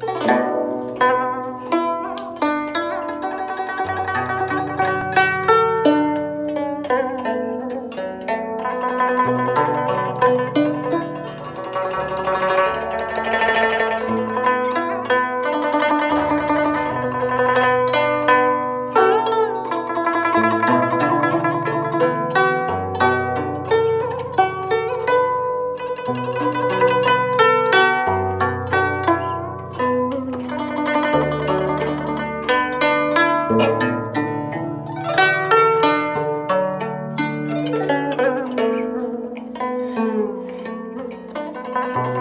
Bye. Música